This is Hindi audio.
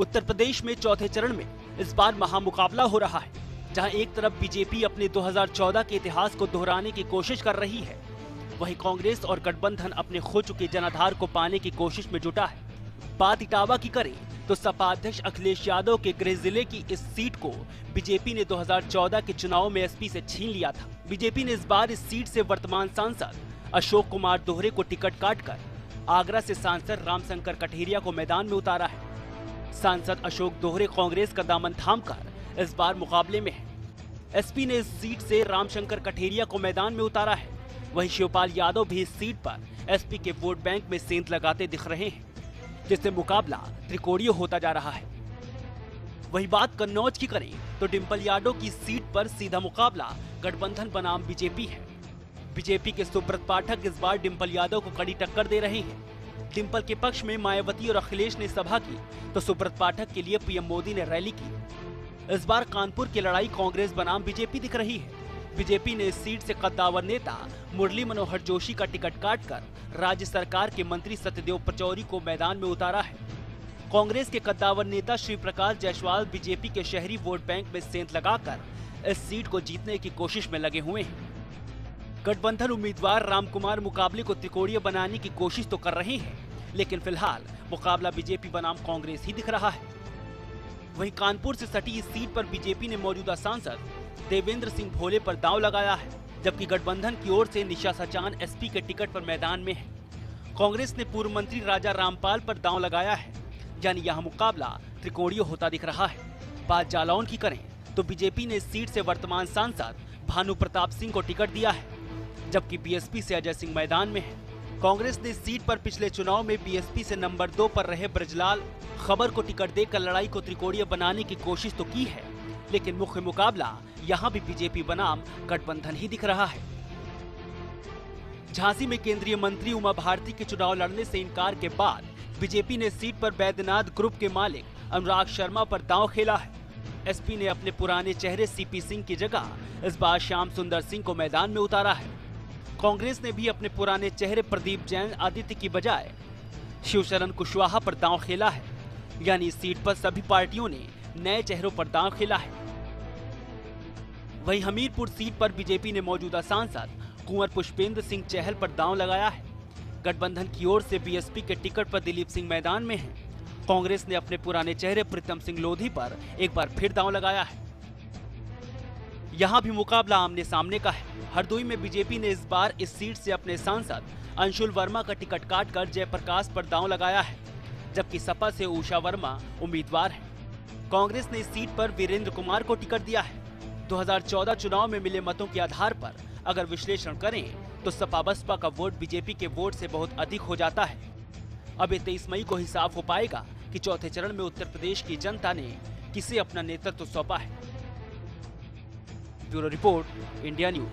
उत्तर प्रदेश में चौथे चरण में इस बार महामुकाबला हो रहा है, जहाँ एक तरफ़ बीजेपी अपने 2014 के इतिहास को दोहराने की कोशिश कर रही है, वहीं कांग्रेस और गठबंधन अपने खो चुके जनाधार को पाने की कोशिश में जुटा है। बात इटावा की करें तो सपा अध्यक्ष अखिलेश यादव के गृह ज़िले की इस सीट को बीजेपी ने 2014 के चुनाव में एसपी से छीन लिया था। बीजेपी ने इस बार इस सीट से वर्तमान सांसद अशोक कुमार दोहरे को टिकट काटकर आगरा से सांसद रामशंकर कठेरिया को मैदान में उतारा है। सांसद अशोक दोहरे कांग्रेस का दामन थामकर इस बार मुकाबले में है। एसपी ने इस सीट से रामशंकर कठेरिया को मैदान में उतारा है। वहीं शिवपाल यादव भी इस सीट पर एसपी के वोट बैंक में सेंध लगाते दिख रहे हैं, जिससे मुकाबला त्रिकोणीय होता जा रहा है। वही बात कन्नौज की करें तो डिम्पल यादव की सीट पर सीधा मुकाबला गठबंधन बनाम बीजेपी है। बीजेपी के सुब्रत पाठक इस बार डिम्पल यादव को कड़ी टक्कर दे रहे हैं। डिम्पल के पक्ष में मायावती और अखिलेश ने सभा की तो सुब्रत पाठक के लिए पीएम मोदी ने रैली की। इस बार कानपुर की लड़ाई कांग्रेस बनाम बीजेपी दिख रही है। बीजेपी ने इस सीट से कद्दावर नेता मुरली मनोहर जोशी का टिकट काटकर राज्य सरकार के मंत्री सत्यदेव पचौरी को मैदान में उतारा है। कांग्रेस के कद्दावर नेता श्री प्रकाश जायसवाल बीजेपी के शहरी वोट बैंक में सेंध लगाकर इस सीट को जीतने की कोशिश में लगे हुए हैं। गठबंधन उम्मीदवार रामकुमार मुकाबले को त्रिकोणीय बनाने की कोशिश तो कर रहे हैं। लेकिन फ़िलहाल मुकाबला बीजेपी बनाम कांग्रेस ही दिख रहा है। वहीं कानपुर से सटी इस सीट पर बीजेपी ने मौजूदा सांसद देवेंद्र सिंह भोले पर दांव लगाया है, जबकि गठबंधन की ओर से निशा सचान एसपी के टिकट पर मैदान में है। कांग्रेस ने पूर्व मंत्री राजा रामपाल पर दाव लगाया है, यानी यह मुकाबला त्रिकोणीय होता दिख रहा है। बात जालौन की करें तो बीजेपी ने इस सीट से वर्तमान सांसद भानु प्रताप सिंह को टिकट दिया है, जबकि बीएसपी से अजय सिंह मैदान में है। कांग्रेस ने इस सीट पर पिछले चुनाव में बीएसपी से नंबर दो पर रहे ब्रजलाल, खबर को टिकट देकर लड़ाई को त्रिकोणीय बनाने की कोशिश तो की है, लेकिन मुख्य मुकाबला, यहाँ भी बीजेपी बनाम गठबंधन ही दिख रहा है। झांसी में केंद्रीय मंत्री उमा भारती के चुनाव लड़ने से इनकार के बाद, बीजेपी ने सीट पर बैद्यनाथ ग्रुप के मालिक अनुराग शर्मा पर दांव खेला है। एसपी ने अपने पुराने चेहरे सीपी सिंह की जगह इस बार श्याम सुंदर सिंह को मैदान में उतारा है। कांग्रेस ने भी अपने पुराने चेहरे प्रदीप जैन, आदित्य की बजाय शिवशरण कुशवाहा पर दांव खेला है। यानी इस सीट पर सभी पार्टियों ने नए चेहरों पर दांव खेला है। वहीं हमीरपुर सीट पर बीजेपी ने मौजूदा सांसद कुंवर पुष्पेंद्र सिंह चहल पर दांव लगाया है। गठबंधन की ओर से बीएसपी के टिकट पर दिलीप सिंह मैदान में है। कांग्रेस ने अपने पुराने चेहरे प्रीतम सिंह लोधी पर एक बार फिर दांव लगाया है। यहाँ भी मुकाबला आमने सामने का है। हरदोई में बीजेपी ने इस बार इस सीट से अपने सांसद अंशुल वर्मा का टिकट काटकर जयप्रकाश पर दांव लगाया है, जबकि सपा से उषा वर्मा उम्मीदवार है। कांग्रेस ने इस सीट पर वीरेंद्र कुमार को टिकट दिया है। 2014 चुनाव में मिले मतों के आधार पर अगर विश्लेषण करें तो सपा बसपा का वोट बीजेपी के वोट से बहुत अधिक हो जाता है। अब तेईस मई को ही साफ़ हो पाएगा कि चौथे चरण में उत्तर प्रदेश की जनता ने किसे अपना नेतृत्व तो सौंपा है। Bureau Report, India News.